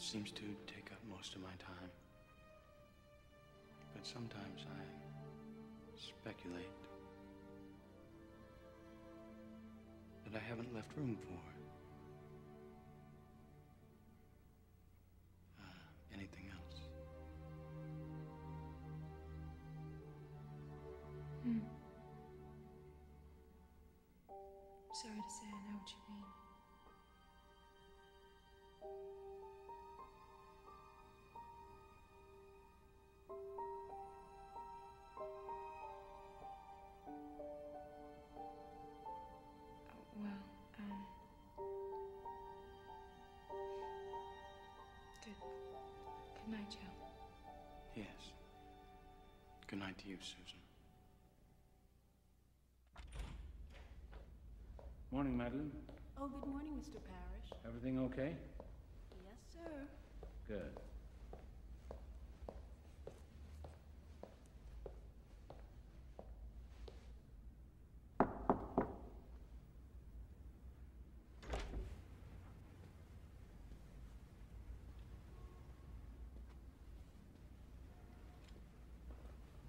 seems to take up most of my time. But sometimes I speculate that I haven't left room for uh, anything else. Hmm. Sorry to say, I know what you mean. Yes. Good night to you, Susan. Morning, Madeline. Oh, good morning, Mr. Parrish. Everything okay? Yes, sir. Good.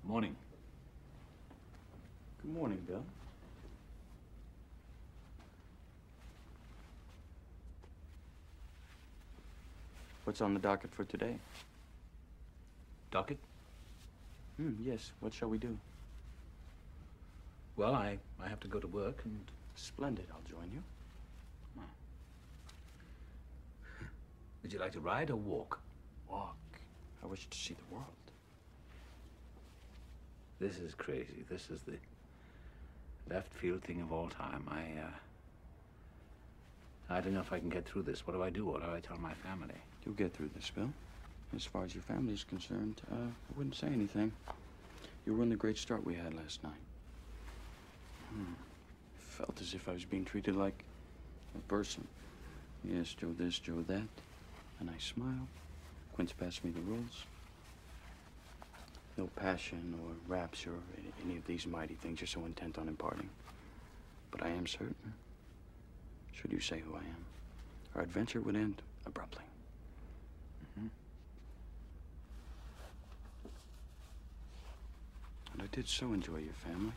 Morning. Good morning, Bill. What's on the docket for today? Docket? Hmm, yes. What shall we do? Well, I, I have to go to work and. Splendid. I'll join you. Would you like to ride or walk? Walk. I wish to see the world. This is crazy. This is the left field thing of all time. I, uh. I don't know if I can get through this. What do I do? What do I tell my family? You'll get through this, Bill. As far as your family's concerned, uh, I wouldn't say anything. You ruined the great start we had last night. Hmm. Felt as if I was being treated like a person. Yes, Joe this, Joe that. And I smile. Quince passed me the rules. No passion or rapture or any of these mighty things you're so intent on imparting. But I am certain, should you say who I am, our adventure would end abruptly. Mm-hmm. And I did so enjoy your family.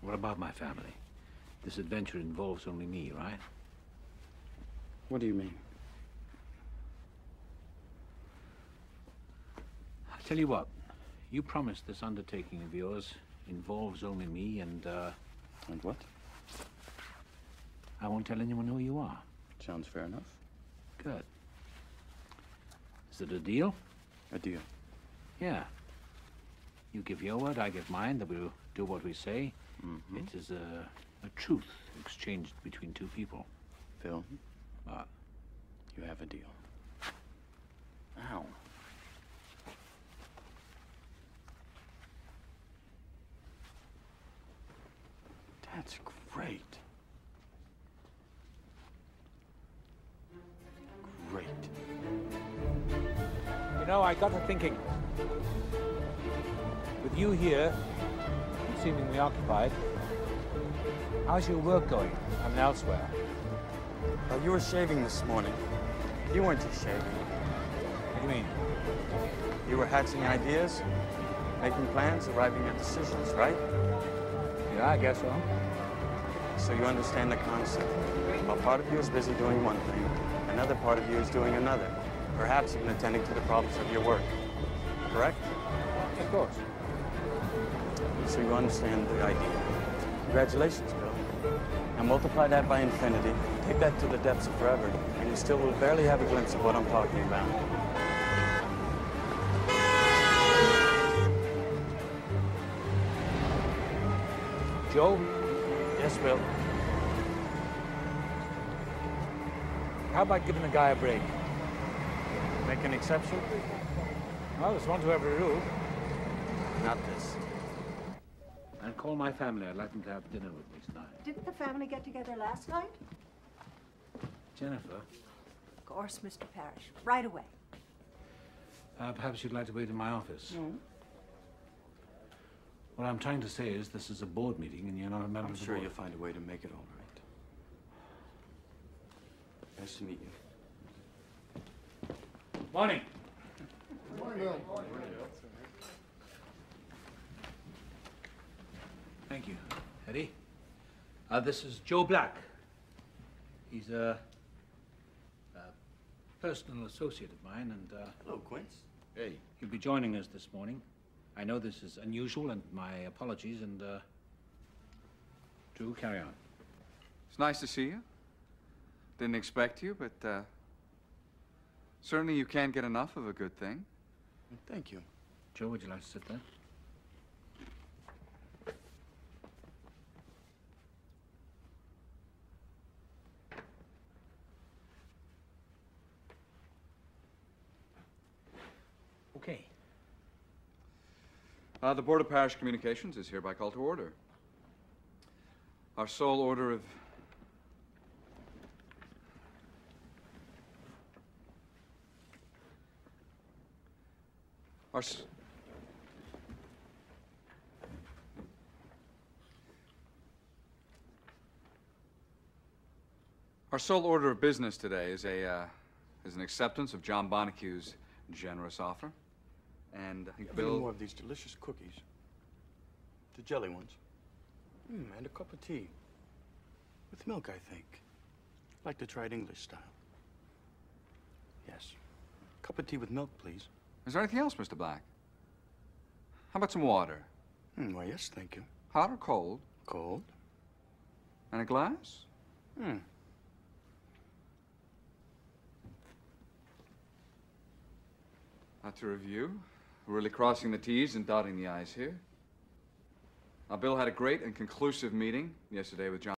What about my family? This adventure involves only me, right? What do you mean? Tell you what, you promised this undertaking of yours involves only me and, uh. And what? I won't tell anyone who you are. Sounds fair enough. Good. Is it a deal? A deal. Yeah. You give your word, I give mine, that we'll do what we say. Mm-hmm. It is a, a truth exchanged between two people. Phil, What? you have a deal. Know, I got to thinking. With you here, seemingly occupied, how's your work going? I mean, elsewhere. Well, you were shaving this morning. You weren't just shaving. What do you mean? You were hatching ideas, making plans, arriving at decisions, right? Yeah, I guess so. So you understand the concept. While part of you is busy doing one thing, another part of you is doing another. Perhaps even attending to the problems of your work. Correct? Of course. So you understand the idea. Congratulations, Bill. Now multiply that by infinity, take that to the depths of forever, and you still will barely have a glimpse of what I'm talking about. Joe, Yes, Bill. how about giving the guy a break? Make an exception? Well, there's one to every rule. Not this. And call my family. I'd like them to have dinner with me tonight. Didn't the family get together last night? Jennifer, Of course, Mr. Parrish. Right away. uh, perhaps you'd like to wait in my office. No. What I'm trying to say is this is a board meeting and you're not a member I'm of the sure board. you'll find a way to make it all right. Nice to meet you. Morning. good morning Thank you, Eddie. Uh, this is Joe Black. He's a, a personal associate of mine, and uh, Hello, Quince. Hey, he'll be joining us this morning. I know this is unusual, and my apologies. And uh, Drew, carry on. it's nice to see you. Didn't expect you, but uh, certainly you can't get enough of a good thing. Thank you. Joe, would you like to sit there? Okay. Uh, the Board of Parrish Communications is hereby called to order. Our sole order of. Our. s- Our sole order of business today is a uh, is an acceptance of John Bontecou's generous offer, and I think Bill. Bill. more of these delicious cookies. The jelly ones. Mm, and a cup of tea. With milk, I think. Like to try it English style. Yes. Cup of tea with milk, please. Is there anything else, Mr. Black? How about some water? Mm, why, yes, thank you. Hot or cold? Cold? And a glass? Hmm. Not to review. We're really crossing the T's and dotting the I's here. Now, Bill had a great and conclusive meeting yesterday with John.